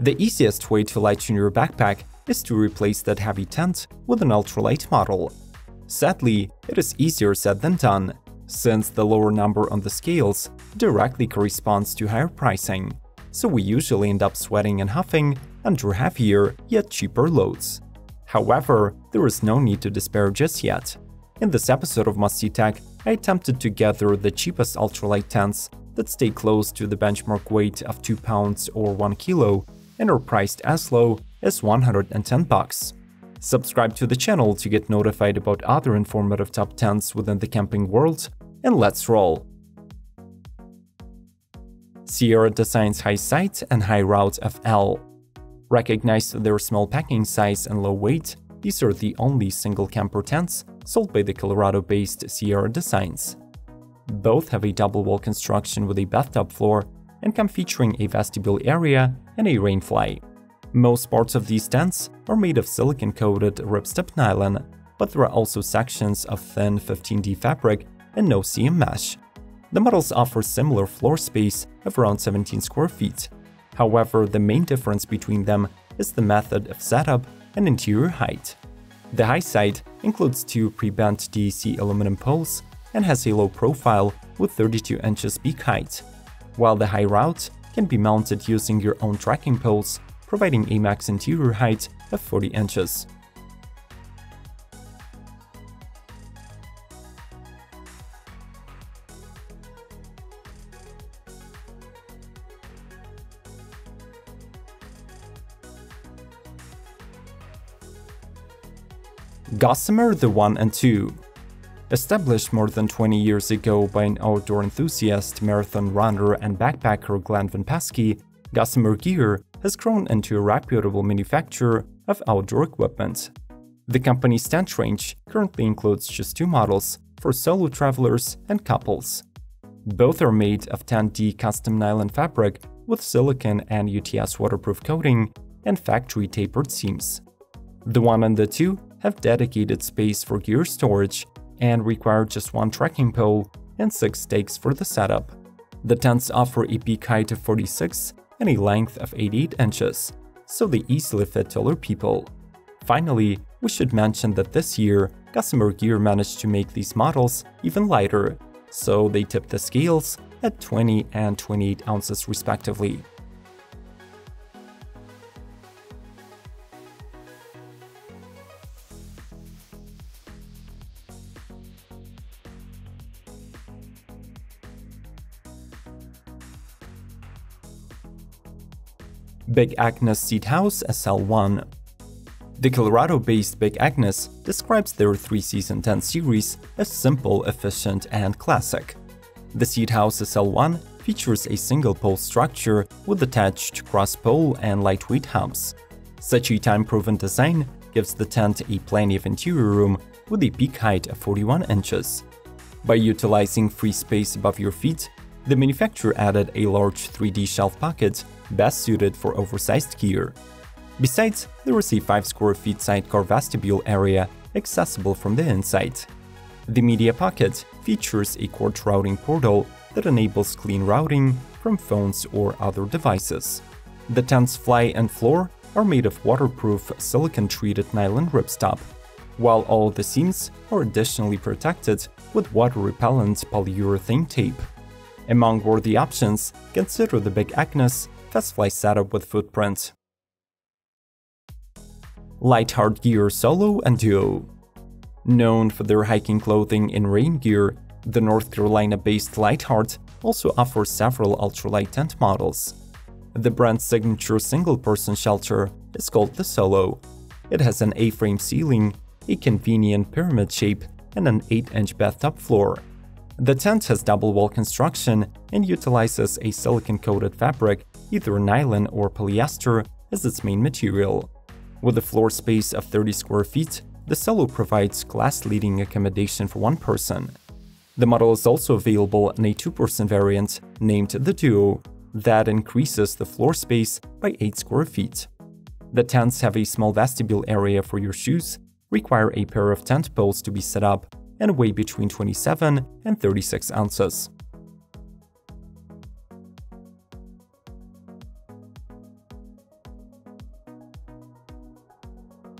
The easiest way to lighten your backpack is to replace that heavy tent with an ultralight model. Sadly, it is easier said than done, since the lower number on the scales directly corresponds to higher pricing, so we usually end up sweating and huffing under heavier yet cheaper loads. However, there is no need to despair just yet. In this episode of Must See Tech, I attempted to gather the cheapest ultralight tents that stay close to the benchmark weight of 2 pounds or 1 kilo and are priced as low as 110 bucks. Subscribe to the channel to get notified about other informative top 10s within the camping world, and let's roll! Sierra Designs High Side and High Route FL Recognize their small packing size and low weight, these are the only single camper tents sold by the Colorado-based Sierra Designs. Both have a double wall construction with a bathtub floor and come featuring a vestibule area and a rainfly. Most parts of these tents are made of silicon-coated ripstop nylon, but there are also sections of thin 15D fabric and no-seam mesh. The models offer similar floor space of around 17 square feet. However, the main difference between them is the method of setup and interior height. The High Side includes two pre-bent DAC aluminum poles and has a low profile with 32 inches peak height, while the high route can be mounted using your own trekking poles, providing a max interior height of 40 inches. Gossamer the 1 and 2 Established more than 20 years ago by an outdoor enthusiast, marathon runner, and backpacker Glen Van Peski, Gossamer Gear has grown into a reputable manufacturer of outdoor equipment. The company's tent range currently includes just two models for solo travelers and couples. Both are made of 10D custom nylon fabric with silicon and UTS waterproof coating and factory tapered seams. The one and the two have dedicated space for gear storage and require just one trekking pole and 6 stakes for the setup. The tents offer a peak height of 46 and a length of 88 inches, so they easily fit taller people. Finally, we should mention that this year, Gossamer Gear managed to make these models even lighter, so they tip the scales at 20 and 28 ounces respectively. Big Agnes Seed House SL1. The Colorado-based Big Agnes describes their three-season tent series as simple, efficient, and classic. The Seed House SL1 features a single-pole structure with attached cross-pole and lightweight hubs. Such a time-proven design gives the tent a plenty of interior room with a peak height of 41 inches. By utilizing free space above your feet, the manufacturer added a large 3D shelf pocket best suited for oversized gear. Besides, there is a 5 square feet sidecar vestibule area accessible from the inside. The media pocket features a quartz routing portal that enables clean routing from phones or other devices. The tent's fly and floor are made of waterproof silicon-treated nylon ripstop, while all the seams are additionally protected with water-repellent polyurethane tape. Among worthy options, consider the Big Agnes Fastfly setup with footprint. Lightheart Gear Solo and Duo Known for their hiking clothing and rain gear, the North Carolina-based Lightheart also offers several ultralight tent models. The brand's signature single-person shelter is called the Solo. It has an A-frame ceiling, a convenient pyramid shape, and an 8-inch bathtub floor. The tent has double wall construction and utilizes a silicon-coated fabric either nylon or polyester as its main material. With a floor space of 30 square feet, the Solo provides class-leading accommodation for one person. The model is also available in a two-person variant named the Duo that increases the floor space by 8 square feet. The tents have a small vestibule area for your shoes, require a pair of tent poles to be set up, and weigh between 27 and 36 ounces. –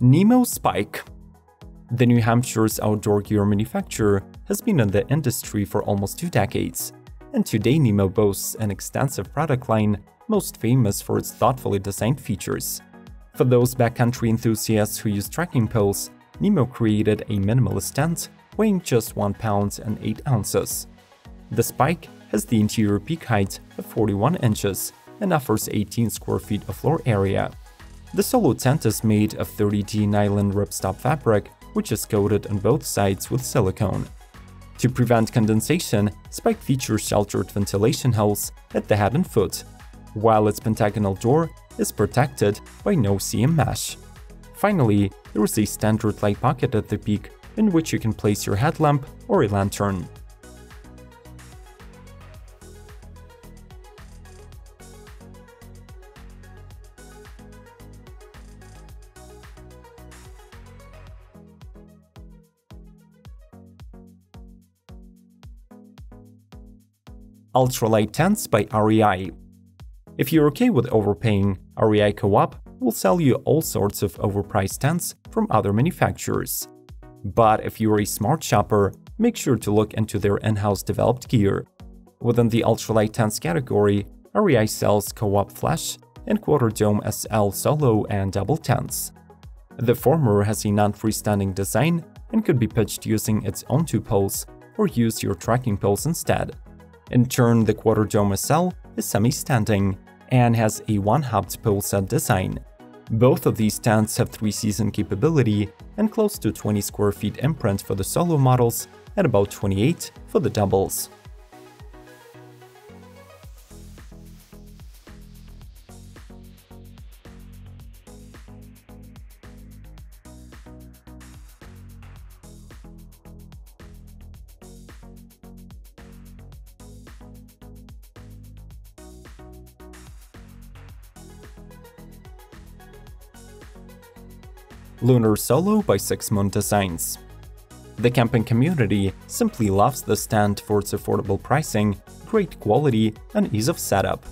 Nemo Spike The New Hampshire's outdoor gear manufacturer has been in the industry for almost two decades, and today Nemo boasts an extensive product line, most famous for its thoughtfully designed features. For those backcountry enthusiasts who use trekking poles, Nemo created a minimalist tent weighing just 1 pound and 8 ounces. The Spike has the interior peak height of 41 inches and offers 18 square feet of floor area. The solo tent is made of 30D nylon ripstop fabric, which is coated on both sides with silicone. To prevent condensation, Spike features sheltered ventilation holes at the head and foot, while its pentagonal door is protected by no-seam mesh. Finally, there is a standard light pocket at the peak in which you can place your headlamp or a lantern. Ultralight Tents by REI. If you're okay with overpaying, REI Co-op will sell you all sorts of overpriced tents from other manufacturers. But if you're a smart shopper, make sure to look into their in-house developed gear. Within the ultralight tents category, REI sells Co-op Flash and Quarter Dome SL Solo and Double tents. The former has a non-freestanding design and could be pitched using its own two poles or use your trekking poles instead. In turn, the Quarter Dome SL is semi-standing and has a one-hopped pole set design. Both of these tents have 3-season capability and close to 20 square feet imprint for the solo models and about 28 for the doubles. Lunar Solo by Six Moon Designs. The camping community simply loves the tent for its affordable pricing, great quality, and ease of setup.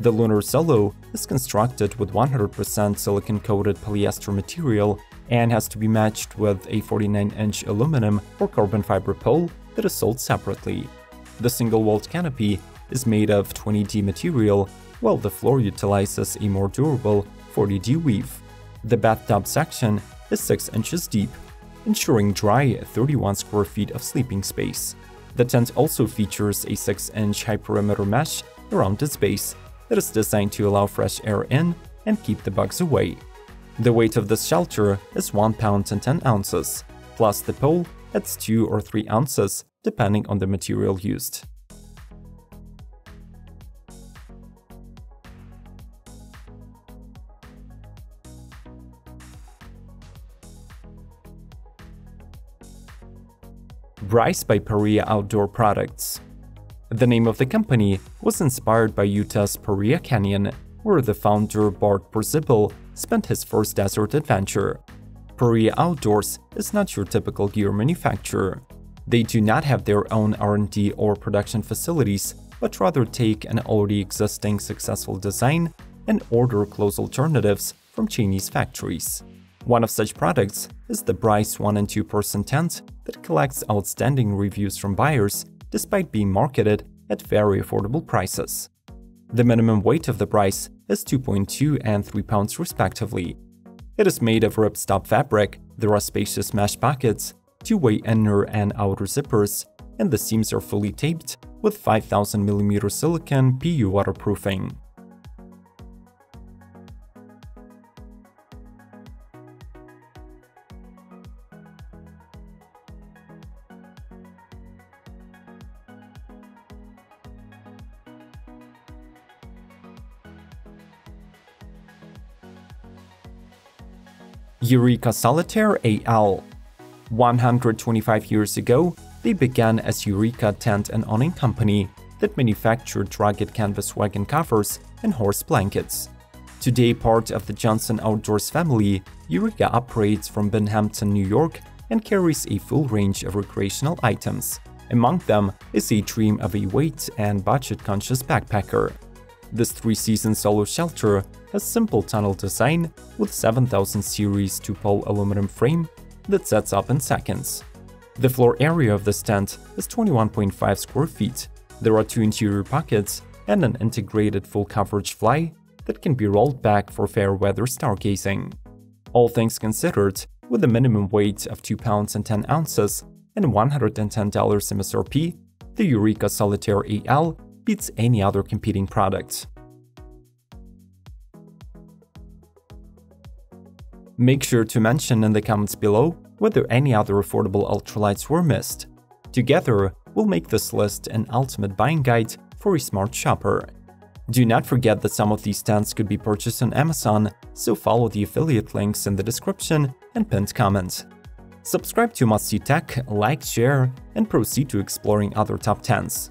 The Lunar Solo is constructed with 100% silicon-coated polyester material and has to be matched with a 49-inch aluminum or carbon fiber pole that is sold separately. The single-walled canopy is made of 20D material, while the floor utilizes a more durable 40D weave. The bathtub section is 6 inches deep, ensuring dry 31 square feet of sleeping space. The tent also features a 6-inch high perimeter mesh around its base that is designed to allow fresh air in and keep the bugs away. The weight of this shelter is 1 pound and 10 ounces, plus the pole adds 2 or 3 ounces depending on the material used. Bryce by Paria Outdoor Products. The name of the company was inspired by Utah's Paria Canyon, where the founder Bart Perzibil spent his first desert adventure. Paria Outdoors is not your typical gear manufacturer. They do not have their own R&D or production facilities, but rather take an already existing successful design and order close alternatives from Chinese factories. One of such products is the Bryce 1 and 2 person tent that collects outstanding reviews from buyers despite being marketed at very affordable prices. The minimum weight of the Bryce is 2.2 and 3 pounds respectively. It is made of ripstop fabric, there are spacious mesh pockets, two-way inner and outer zippers, and the seams are fully taped with 5000mm silicone PU waterproofing. Eureka Solitaire AL. 125 years ago, they began as Eureka Tent and Awning Company that manufactured rugged canvas wagon covers and horse blankets. Today part of the Johnson Outdoors family, Eureka operates from Binghamton, New York and carries a full range of recreational items. Among them is a dream of a weight and budget-conscious backpacker. This 3-season solo shelter has simple tunnel design with 7000 series 2-pole aluminum frame that sets up in seconds. The floor area of this tent is 21.5 square feet. There are two interior pockets and an integrated full coverage fly that can be rolled back for fair weather stargazing. All things considered, with a minimum weight of 2 pounds and 10 ounces and $110 MSRP, the Eureka Solitaire AL beats any other competing product. Make sure to mention in the comments below whether any other affordable ultralights were missed. Together, we'll make this list an ultimate buying guide for a smart shopper. Do not forget that some of these tents could be purchased on Amazon, so follow the affiliate links in the description and pinned comment. Subscribe to Must See Tech, like, share, and proceed to exploring other top 10s.